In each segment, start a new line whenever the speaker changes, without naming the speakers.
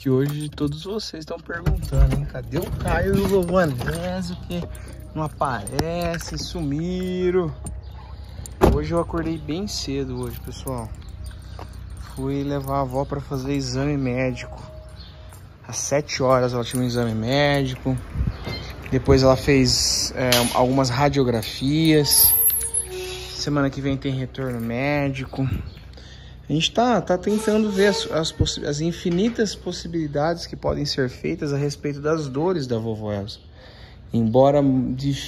que hoje todos vocês estão perguntando, hein? Cadê o Caio e o que não aparece, sumiram. Hoje eu acordei bem cedo hoje, pessoal. Fui levar a avó para fazer exame médico. Às 7 horas ela tinha um exame médico. Depois ela fez é, algumas radiografias. Semana que vem tem retorno médico. A gente tá, tá tentando ver as, as, as, infinitas possibilidades que podem ser feitas a respeito das dores da vovó Elsa. Embora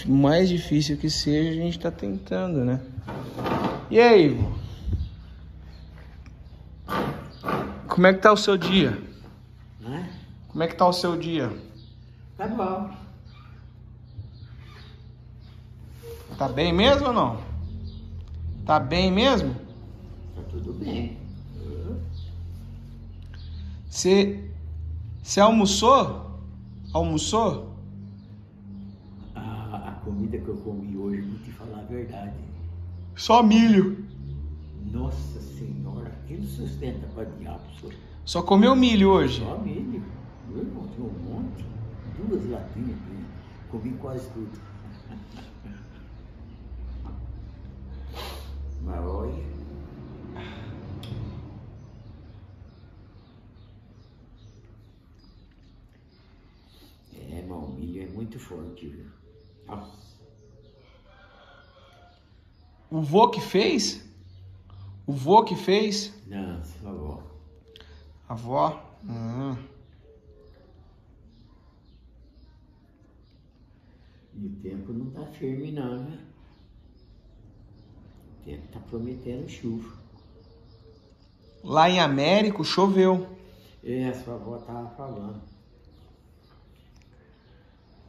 mais difícil que seja, a gente tá tentando, né? E aí, Ivo? Como é que tá o seu dia? Como é que tá o seu dia?
Tá bom.
Tá bem mesmo ou não? Tá bem mesmo?
Tudo bem.
Você você almoçou? Almoçou?
A, a comida que eu comi hoje, vou te falar a verdade.
Só milho.
Nossa Senhora, ele sustenta para diabo, senhor.
Só comeu milho hoje?
Só milho. Irmão tinha um monte. Duas latinhas. Comi quase tudo. Mas olha. É, irmão, o milho é muito forte, viu? Nossa.
O vô que fez? O vô que fez?
Não, sua avó.
A avó? Hum.
E o tempo não tá firme não, né? O tempo tá prometendo chuva.
Lá em Américo choveu.
É, a sua avó tava falando.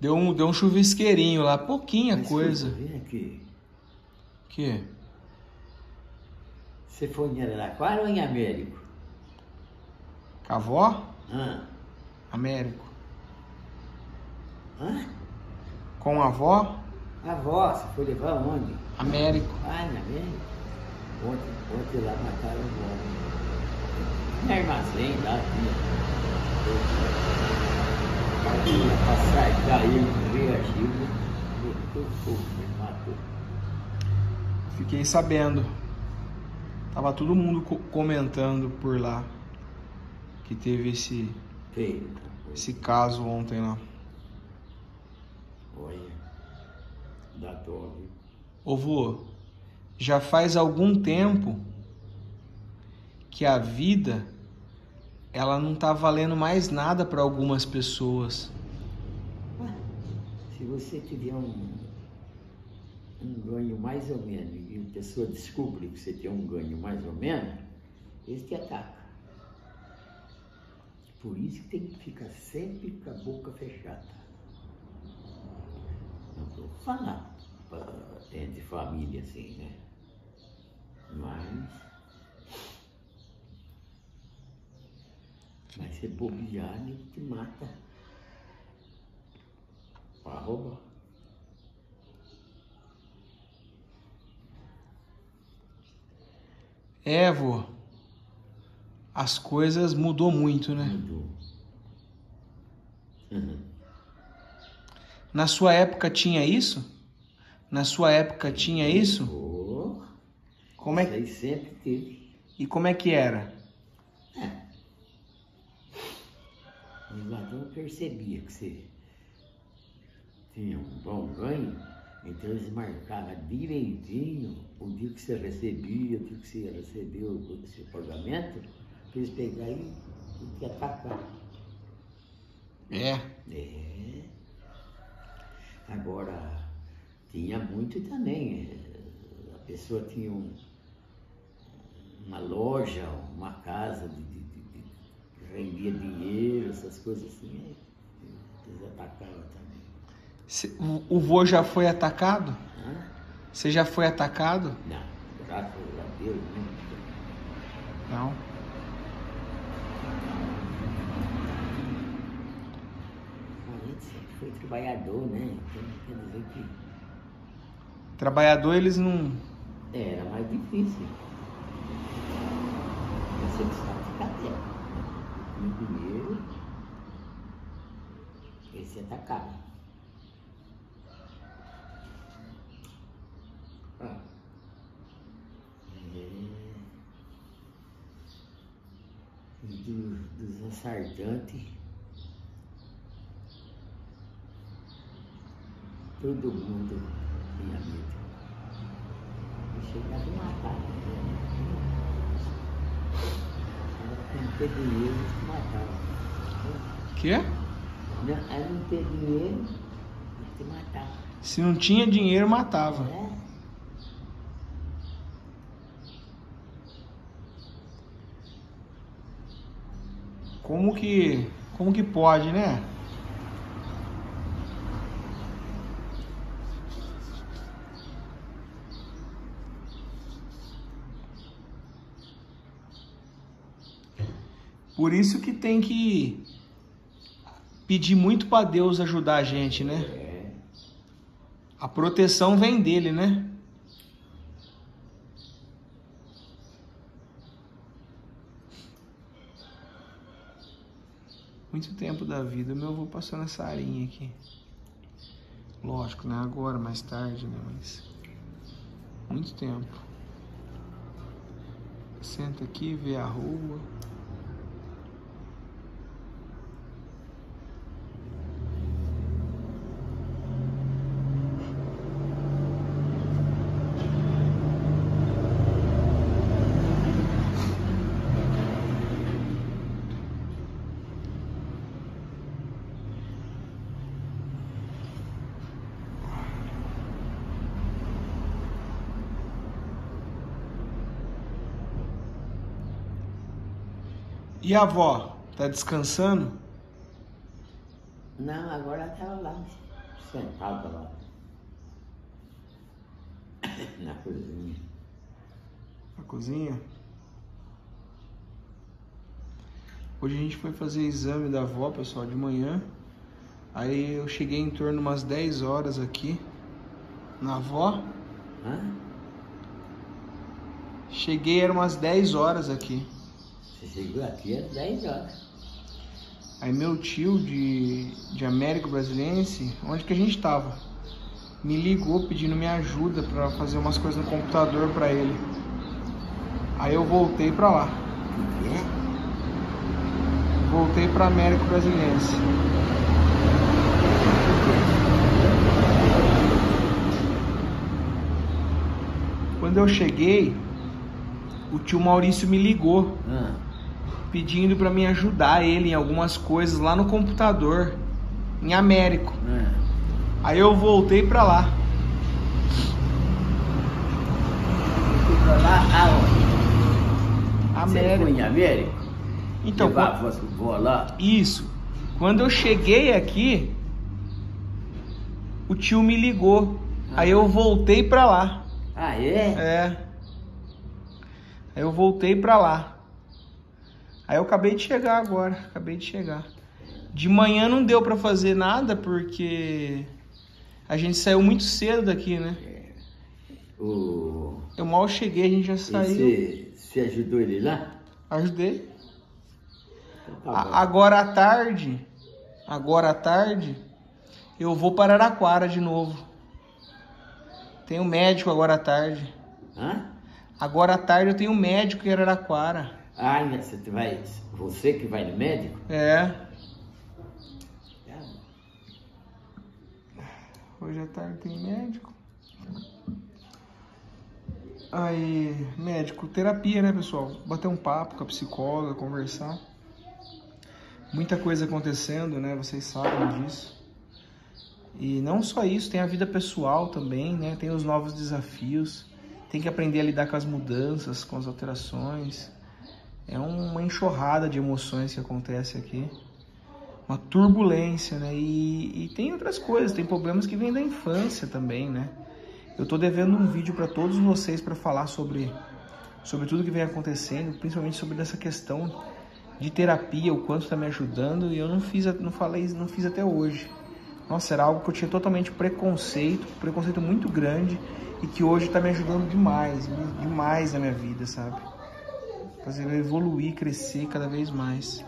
Deu um, deu um chuvisqueirinho lá, pouquinha
Mas
coisa.
Vem aqui.
Que?
Você foi em Araraquara ou em Américo?
Com a avó?
Hã?
Américo.
Hã?
Com a avó?
A avó, você foi levar onde?
Américo.
Ah, em Américo? Ontem, ontem lá mataram o avó. No armazém lá, tinha. Passar, caiu, reagiu, botou fogo, matou.
Fiquei sabendo. Tava todo mundo co- comentando por lá que teve esse,
Feio.
esse caso ontem lá.
Olha, dá dó, viu?
Ô vô, já faz algum tempo que a vida ela não tá valendo mais nada para algumas pessoas.
Se você tiver um, um ganho mais ou menos e a pessoa descobre que você tem um ganho mais ou menos, eles te atacam. Por isso que tem que ficar sempre com a boca fechada. Não vou falar pra- entre família assim, né? Mas. Mas se bobear, ele te mata. Pra roubar.
É, vô. As coisas mudou muito, né?
Mudou. Uhum.
Na sua época tinha isso? Na sua época tinha isso?
Oh,
Como é
aí sempre teve.
e como é que era?
O ladrão percebia que você tinha um bom ganho, então eles marcavam direitinho o dia que você recebia, o dia que você recebeu o seu pagamento, para eles pegarem e te atacar.
É.
É. Agora, tinha muito também. eh, A pessoa tinha um- uma loja, uma casa de, de- de- de- que rendia dinheiro, essas coisas assim. Eles atacavam também.
Cê- o, o vô já foi atacado?
Hã?
Você já foi atacado?
Não, graças a Deus, né?
Não.
A gente sempre foi trabalhador, né? Então quer dizer que
Trabalhador eles não.
era mais difícil. Você precisava ficar tempo. E dinheiro se atacava. Ah. É. E do- dos assaltantes, todo mundo tinha medo. E chegava e matava. Com ter dinheiro, eles matavam.
Quê?
Não, aí não ter dinheiro, eles te matavam.
Se não tinha dinheiro, matava.
É?
Como que, como que pode, né? Por isso que tem que pedir muito para Deus ajudar a gente, né? A proteção vem dele, né? Muito tempo da vida, meu avô passou nessa arinha aqui. Lógico, não é agora, mais tarde, né? Mas. Muito tempo. Senta aqui, vê a rua. E a avó? Tá descansando?
Não, agora estava lá, sentada lá. Na cozinha.
Na cozinha? Hoje a gente foi fazer exame da avó, pessoal, de manhã. Aí eu cheguei em torno de umas 10 horas aqui na avó.
Hã?
Cheguei, era umas 10 horas aqui.
Você chegou aqui às 10 horas.
Aí meu tio de, de Américo Brasiliense, onde que a gente tava, me ligou pedindo minha ajuda pra fazer umas coisas no computador pra ele. Aí eu voltei pra lá.
O que é?
Voltei pra Américo Brasiliense. Quando eu cheguei, o tio Maurício me ligou
Ah,
pedindo pra me ajudar ele em algumas coisas lá no computador, em Américo.
ah.
Aí eu voltei pra lá.
Pra lá aonde? Você foi
Américo.
em América?
Então,
Levar lá?
isso. Quando eu cheguei aqui, o tio me ligou. Aí eu voltei pra lá.
Ah, é?
É. Aí eu voltei pra lá. Aí eu acabei de chegar agora, acabei de chegar. De manhã não deu pra fazer nada porque a gente saiu muito cedo daqui, né?
O...
Eu mal cheguei, a gente já saiu.
Você, ajudou ele lá?
Ajudei.
Então tá
agora à tarde, agora à tarde, eu vou para Araraquara de novo. Tenho médico agora à tarde.
Hã?
Agora à tarde eu tenho médico em Araraquara.
Ah, né, você vai... Você que vai no médico?
É.
Bom.
Hoje à tarde tem médico. Aí, médico, terapia, né, pessoal? Bater um papo com a psicóloga, conversar. Muita coisa acontecendo, né? Vocês sabem disso. E não só isso, tem a vida pessoal também, né? Tem os novos desafios. Tem que aprender a lidar com as mudanças, com as alterações. É uma enxurrada de emoções que acontece aqui uma turbulência, né? E, e tem outras coisas, tem problemas que vêm da infância também, né? Eu tô devendo um vídeo para todos vocês para falar sobre sobre tudo que vem acontecendo, principalmente sobre essa questão de terapia, o quanto tá me ajudando, e eu não fiz, não falei, não fiz até hoje. Nossa, era algo que eu tinha totalmente preconceito, preconceito muito grande e que hoje tá me ajudando demais, demais na minha vida, sabe? fazer eu evoluir, crescer cada vez mais.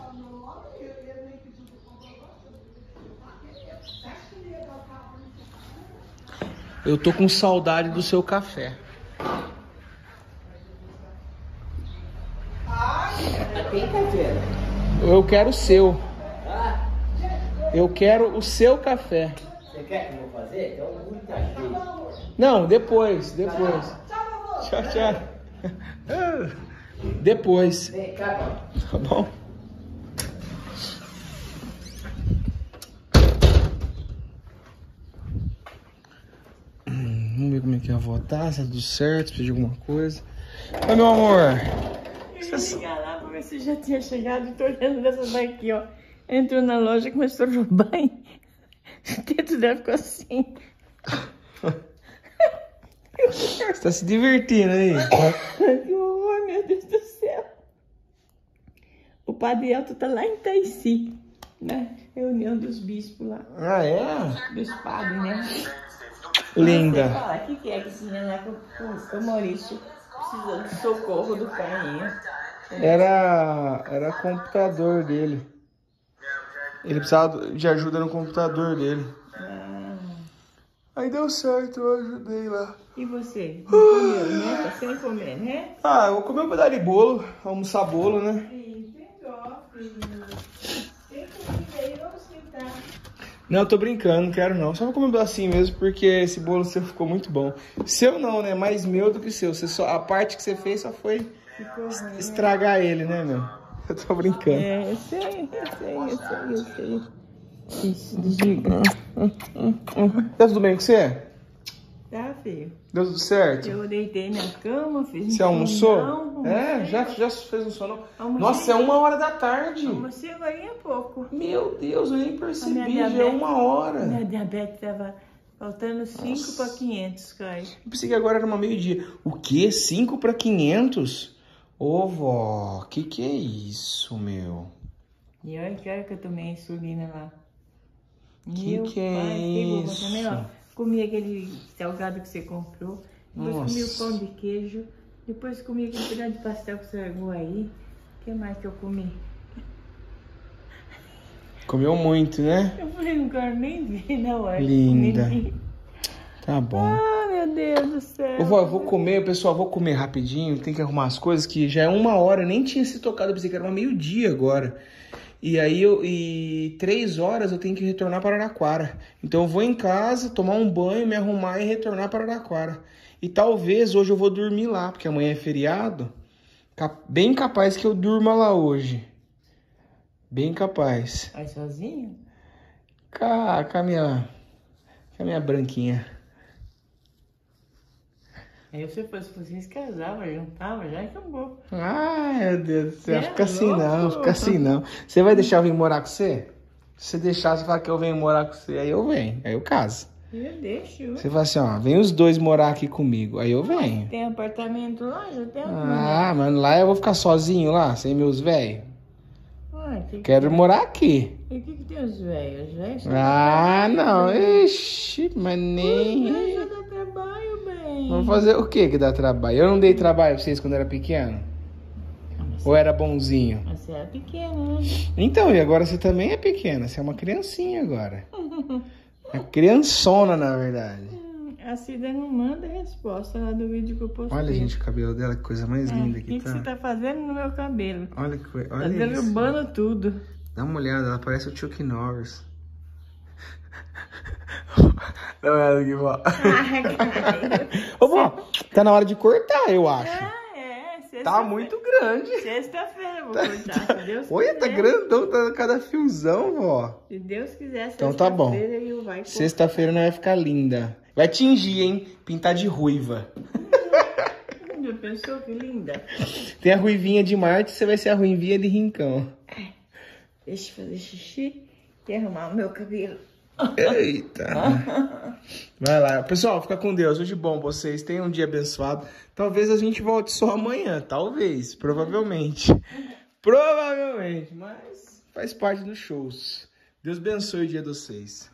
Eu tô com saudade do seu café. Eu quero o seu. Eu quero o seu café.
Você quer que eu vou fazer? Então, muita gente.
Não, depois, depois. Tchau, tchau. Depois.
Vem cá,
Tá bom? Hum, Vamos ver como é que ia votar, se é tudo certo, se de alguma coisa. Oi, meu amor.
Eu ia ligar lá pra ver se já tinha chegado. Tô olhando dessas daqui, ó. Entrou na loja, começou a roubar. hein? O teto dela ficou assim.
Você tá se divertindo aí?
Deus do céu. O padre Elton tá lá em Itaici, né? Reunião dos bispos lá.
Ah, é?
Dos padres, né?
Linda.
Fala, o que, que é que tinha lá com, com, com o Maurício precisando de socorro do carrinho?
Era, era computador dele. Ele precisava de ajuda no computador dele.
Ah,
Aí deu certo, eu ajudei lá.
e você? Não comeu, né? Tá sem comer, né?
Ah, eu vou comer um pedaço de bolo, almoçar bolo, né?
Filho, tem dó. Tem comida aí, vamos sentar.
Não, eu tô brincando, não quero não. Só vou comer um pedacinho mesmo, porque esse bolo seu ficou muito bom. Seu não, né? Mais meu do que seu. Você só, a parte que você fez só foi estragar ele, né, meu? Eu tô brincando.
É, eu sei, eu sei, eu sei, eu sei. Isso, desliga.
Tá tudo bem com você?
Tá, filho.
Deu tudo certo?
Eu deitei na cama, fiz
Você
um
almoçou?
sondão,
É, já, já fez um sono.
Almocei.
Nossa, é uma hora da tarde.
Almocei agora há pouco.
Meu Deus, eu nem percebi,
minha
já é
diabetes-
uma hora.
Minha diabetes tava faltando 5 para 500, Caio.
Eu pensei que agora era uma meio-dia. O quê? 5 para 500? Ô, vó, que que é isso, meu?
E olha que hora que eu tomei a insulina lá.
Que que é
fiquei boba
isso?
também, ó. Comi aquele salgado que você comprou. Depois comi o
Nossa.
pão de queijo. Depois comi aquele pedaço de pastel que você largou aí. O que mais que eu comi?
Comeu muito, né?
Eu falei, não quero nem ver na hora.
Linda. Tá bom.
Ah, meu Deus do céu.
Ô, vó, eu vou comer, pessoal, vou comer rapidinho. Tem que arrumar as coisas que já é uma hora, eu nem tinha se tocado. Eu pensei que era meio-dia agora. E aí, eu, e três horas eu tenho que retornar para Araraquara. Então eu vou em casa, tomar um banho, me arrumar e retornar para Araraquara. E talvez hoje eu vou dormir lá, porque amanhã é feriado. Bem capaz que eu durma lá hoje. Bem capaz.
Vai sozinho?
A, com a minha. Com a minha branquinha.
Aí se fosse vocês casavam, juntavam, já acabou.
Ai, meu Deus do céu.
É
Fica assim não,
louco.
fica assim não. Você vai deixar eu vir morar com você? Se você deixar, você fala que eu venho morar com você, aí eu venho, aí eu caso.
Eu deixo.
Você fala assim, ó, vem os dois morar aqui comigo, aí eu venho.
Tem apartamento lá, já tem
Ah, mano, lá eu vou ficar sozinho lá, sem meus velhos.
Que que
Quero morar aqui.
E o que, que tem os velhos?
Ah, não,
trabalho.
ixi, mas nem...
velhos só dá trabalho, bem.
Vamos fazer o que que dá trabalho? Eu não dei trabalho pra vocês quando era pequeno? Ou era bonzinho?
Você era pequeno, né?
Então, e agora você também é pequena, você é uma criancinha agora. Uma criançona, na verdade.
A Cida não manda resposta lá do vídeo que eu postei.
Olha, gente, o cabelo dela, que coisa mais
Ah,
linda
O
que
que, que
tá.
você tá fazendo no meu cabelo?
Olha que coisa,
Tá
olha isso.
derrubando tudo.
Dá uma olhada, ela parece o Chuck Norris. Uma olhada aqui, vó. Ô, vó, tá na hora de cortar, eu acho.
Ah, é.
Tá
sexta-feira.
muito grande.
Sexta-feira eu vou cortar, se Deus
Olha, tá grandão, tá cada fiozão, vó.
Se Deus quiser,
Então tá bom.
sexta-feira cortar.
Sexta-feira não vai ficar linda. Vai tingir, hein? Pintar de ruiva.
Já pensou que linda?
Tem a ruivinha de Marte, você vai ser a ruivinha de Rincão.
Deixa eu fazer xixi e arrumar o meu cabelo.
Eita. Vai lá. Pessoal, fica com Deus. Hoje bom vocês. Tenham um dia abençoado. Talvez a gente volte só amanhã. Talvez. Provavelmente. Provavelmente. Mas faz parte dos shows. Deus abençoe o dia de vocês.